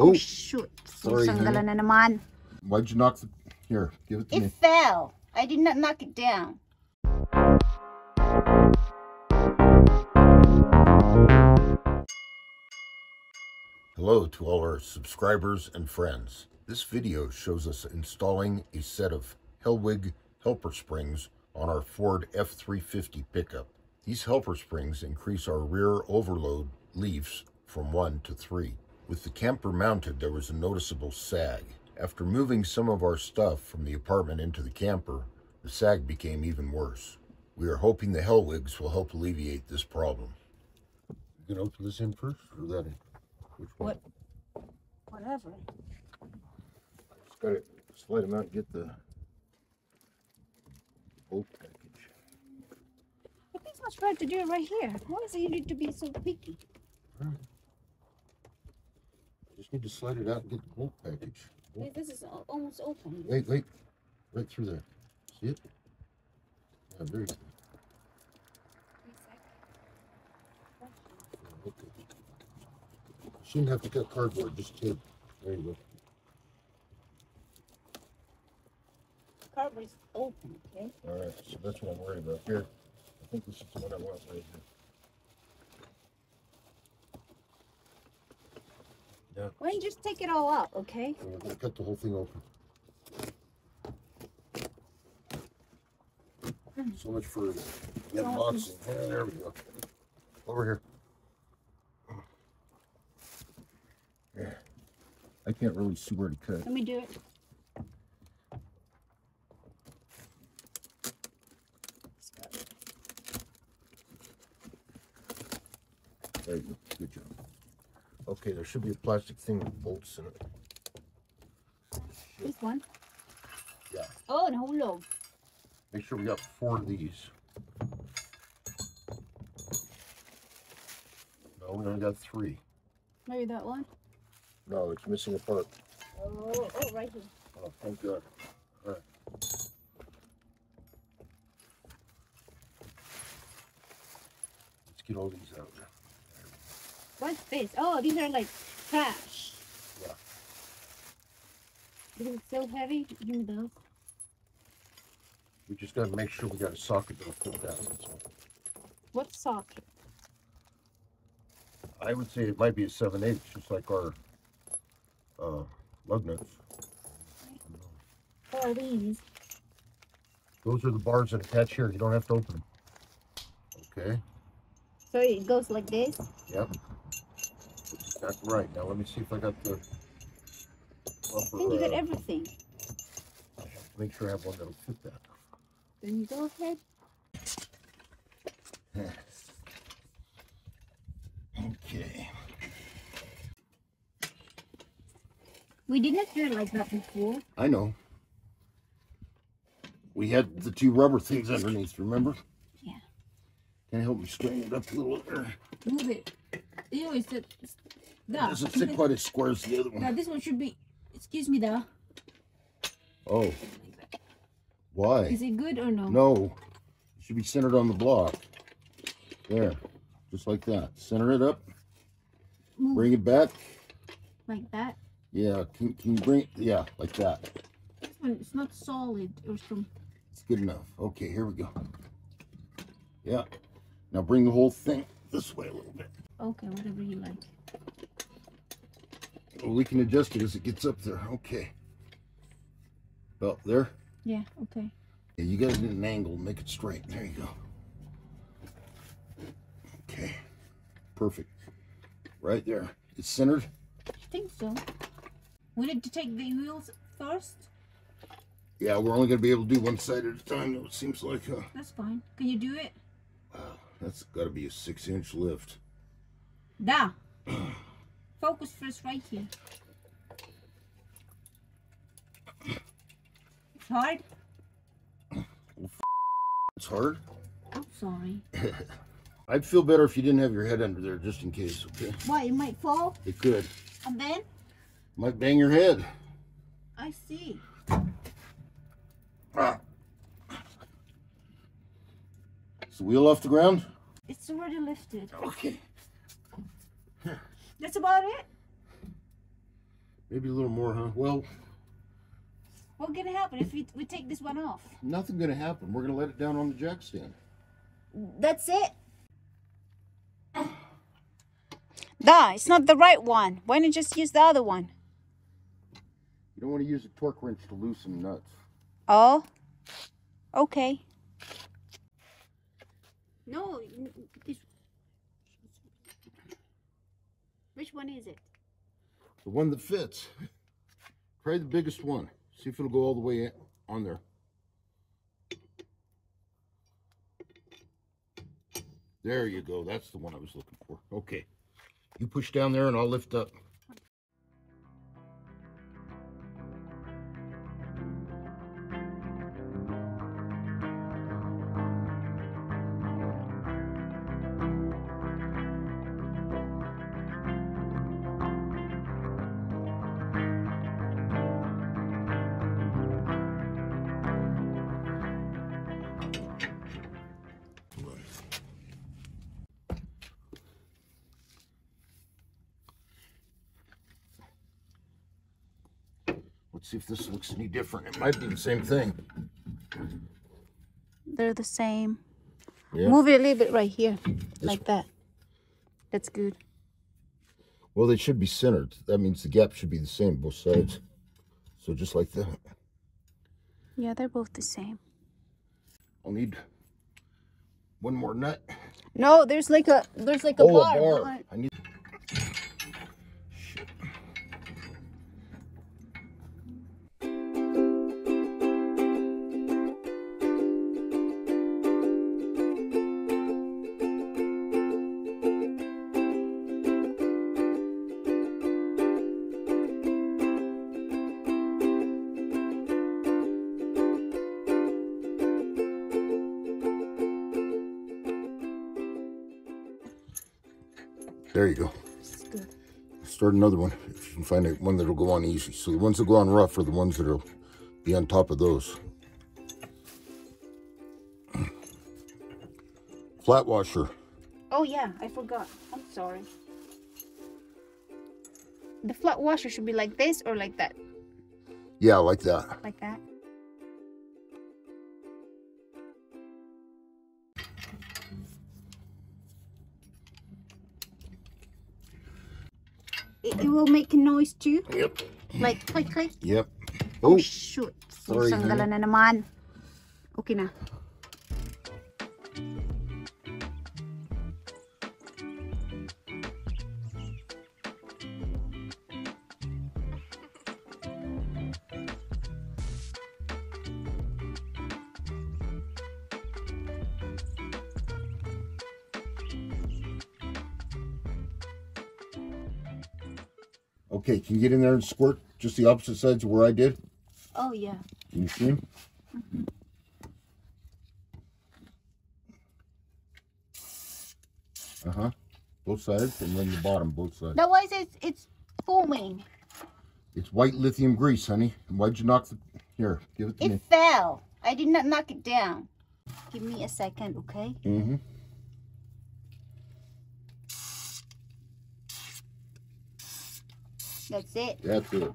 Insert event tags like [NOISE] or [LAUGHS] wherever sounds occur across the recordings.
Oh, oh, shoot. Sorry, Susanggalan honey. na naman. why'd you knock the... Here, give it to It me. It fell. I did not knock it down. Hello to all our subscribers and friends. This video shows us installing a set of Hellwig helper springs on our Ford F-350 pickup. These helper springs increase our rear overload leaves from 1 to 3. With the camper mounted, there was a noticeable sag. After moving some of our stuff from the apartment into the camper, the sag became even worse. We are hoping the Hellwigs will help alleviate this problem. You gonna open this in first, or that in? Which one? What? Whatever. Just gotta slide them out and get the whole package. But it's much better to do it right here. Why is it you need to be so picky? I just need to slide it out and get the whole package. Wait, This is almost open. Wait, wait, right through there. See it? Yeah, very good. Okay. Shouldn't have to cut cardboard, just tape. There you go. Cardboard is open, okay? All right, so that's what I'm worried about. Here, I think this is the one I want right here. Yeah, Why don't you just take it all out, okay? and we're gonna cut the whole thing open. So much for the unboxing. Yeah, there we go. Over here. Yeah. I can't really see where to cut. Let me do it. There you go. Good job. Okay, there should be a plastic thing with bolts in it. This one. Yeah. Oh, no, low. Make sure we got four of these. No, we only got three. Maybe that one. No, it's missing a part. Oh, oh, right here. Oh, thank God. All right. Let's get all these out. What's this? Oh, these are like trash. Yeah. Because it's so heavy. Give me those. We just gotta make sure we got a socket that'll fit that. What socket? I would say it might be a seven eight, just like our uh, lug nuts. Oh, these. Those are the bars that attach here. You don't have to open them. Okay. So it goes like this. Yep. That's right. Now let me see if I got the I think you got Uh, everything. make sure I have one that'll fit that. Then you go ahead. [LAUGHS] Okay. We did not do it like that before. I know. We had the two rubber things underneath, remember? Yeah. Can you help me straighten it up a little? Move it. Ew, it's the, it's, It da. doesn't sit quite as square as the other one. this one should be. Excuse me, da. Oh. Why? Is it good or no? No. It should be centered on the block. There. Just like that. Center it up. Move Bring it back. Like that. Yeah. Can, can you bring it? Yeah, like that. this one. It's not solid or some. It's good enough. Okay, here we go. Yeah. Now bring the whole thing this way a little bit. Okay, whatever you like. Well, we can adjust it as it gets up there. Okay. About there. Yeah. Okay. Yeah, you got it at an angle. Make it straight. There you go. Okay. Perfect. Right there. It's centered. I think so. We need to take the wheels first. Yeah, we're only going to be able to do one side at a time. though, It seems like, uh, That's fine. Can you do it? wow, that's got to be a six inch lift. Da. [CLEARS THROAT] Focus first, right here. It's hard. It's hard. I'm sorry. [LAUGHS] I'd feel better if you didn't have your head under there just in case, okay? Why? It might fall. It could. And then? Might bang your head. I see. Ah. Is the wheel off the ground? It's already lifted. Okay. That's about it. Maybe a little more, huh? Well, What's gonna happen if we, we take this one off? nothing gonna happen. We're gonna let it down on the jack stand. That's it. Duh, it's not the right one. Why don't just use the other one? You don't want to use a torque wrench to loosen nuts. Oh, okay. No, n- this. Which one is it? The one that fits. [LAUGHS] Try the biggest one. See if it'll go all the way on there. There you go. That's the one I was looking for. Okay. You push down there and I'll lift up. See if this looks any different. It might be the same thing. They're the same. Yeah. Move it a little bit right here, like that. That's good. Well, they should be centered. That means the gap should be the same both sides. So just like that. Yeah, they're both the same. I'll need one more nut. No, there's like a there's like a oh, bar. a bar. I need. There you go. Start another one if you can find one that'll go on easy. So the ones that go on rough are the ones that'll be on top of those. [CLEARS THROAT] Flat washer. Oh yeah, I forgot. I'm sorry. The flat washer should be like this or like that. Yeah, like that. Like that. It, it will make a noise too. Yep. Like click click. Yep. Oh, Oh, shoot. sorry, Sanggalan na naman. Okay na. Okay. Can you get in there and squirt just the opposite sides of where I did? Oh yeah. Can you see 'em? Uh huh. Both sides and then the bottom, both sides. That was it's it's foaming. It's white lithium grease, honey. Why'd you knock the? Here, give it to It me. It fell. I did not knock it down. Give me a second, okay? Mm-hmm. That's it. That's it.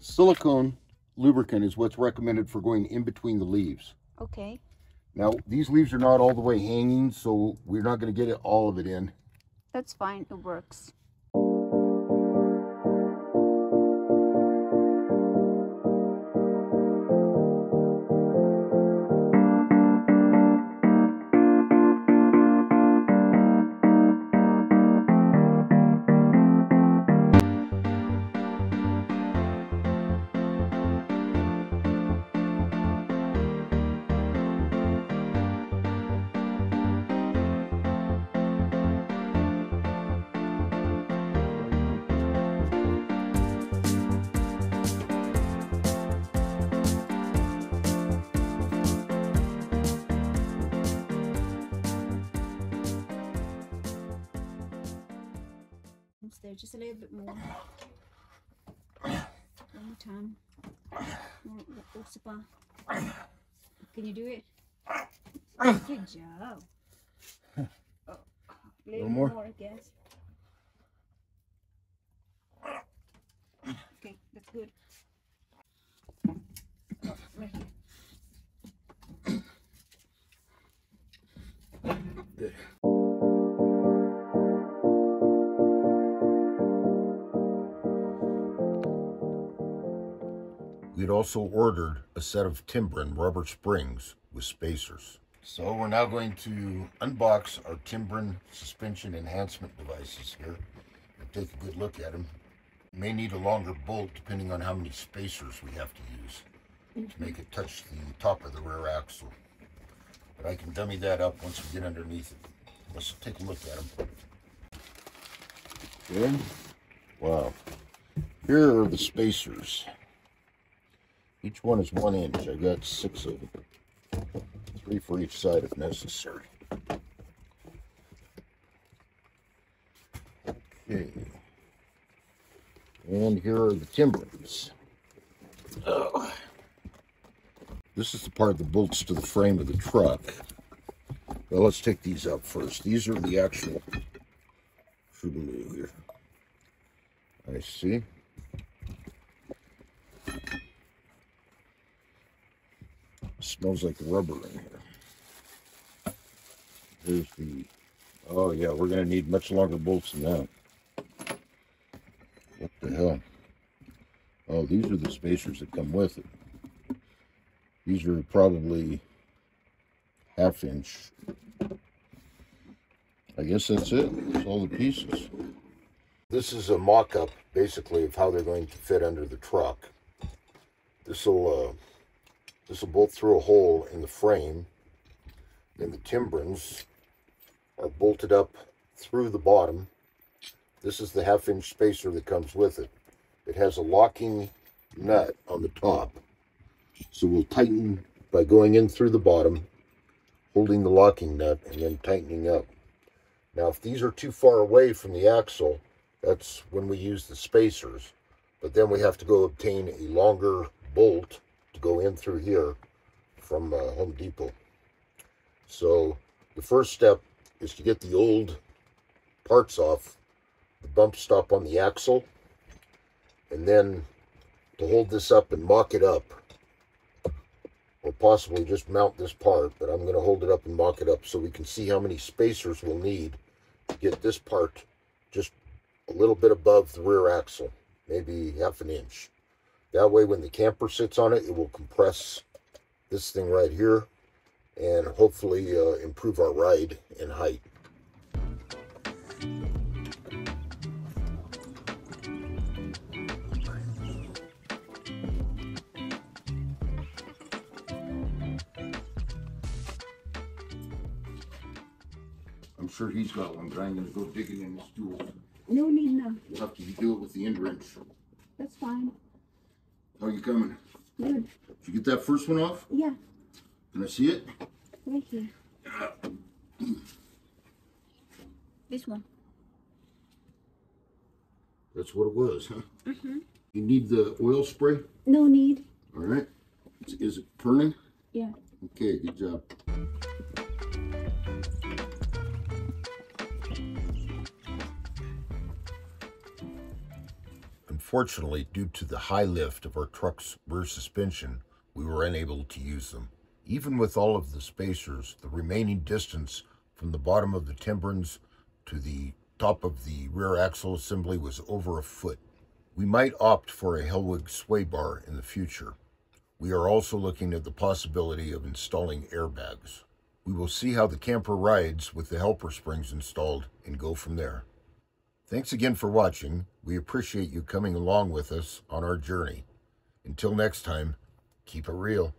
Silicone lubricant is what's recommended for going in between the leaves. Okay. Now, these leaves are not all the way hanging, so we're not going to get it, all of it in. That's fine. It works. There. Just a little bit more. One more time. More. Can you do it? Good job. [LAUGHS] Oh, a little more? more, I guess. Okay, that's good. Oh, right here. Good. We had also ordered a set of Timbren rubber springs with spacers. So we're now going to unbox our Timbren suspension enhancement devices here and take a good look at them. May need a longer bolt depending on how many spacers we have to use to make it touch the top of the rear axle. But I can dummy that up once we get underneath it. Let's take a look at them. Good. Wow. Here are the spacers. Each one is one inch. I got six of them. Three for each side if necessary. Okay. And here are the Timbrens. Oh. This is the part that bolts to the frame of the truck. Well, let's take these out first. These are the actual shoobaloo here. I see. Smells like rubber in here. Here's the, oh yeah, we're gonna need much longer bolts than that. What the hell? Oh, these are the spacers that come with it. These are probably half inch. I guess that's it. That's all the pieces. This is a mock-up, basically, of how they're going to fit under the truck. This will uh, this will bolt through a hole in the frame. Then the timbrens are bolted up through the bottom. This is the half-inch spacer that comes with it. It has a locking nut on the top. So we'll tighten by going in through the bottom, holding the locking nut, and then tightening up. Now, if these are too far away from the axle, that's when we use the spacers. But then we have to go obtain a longer bolt to go in through here from uh, Home Depot. So the first step is to get the old parts off, the bump stop on the axle, and then to hold this up and mock it up or possibly just mount this part, but I'm going to hold it up and mock it up so we can see how many spacers we'll need to get this part just a little bit above the rear axle, maybe half an inch. That way when the camper sits on it, it will compress this thing right here and hopefully uh, improve our ride and height. I'm sure he's got one, but I'm going to go digging in his tool. No need now. We'll have to do it with the end wrench. That's fine. How you coming? Good. Did you get that first one off? Yeah, Can I see it? right here. [CLEARS THROAT] This one. That's what it was, huh? Mm-hmm. You need the oil spray? No need. All right. Is, is it turning? Yeah. Okay, good job. Unfortunately, due to the high lift of our truck's rear suspension, we were unable to use them. Even with all of the spacers, the remaining distance from the bottom of the timbrens to the top of the rear axle assembly was over a foot. We might opt for a Hellwig sway bar in the future. We are also looking at the possibility of installing airbags. We will see how the camper rides with the helper springs installed and go from there. Thanks again for watching. We appreciate you coming along with us on our journey. Until next time, keep it real.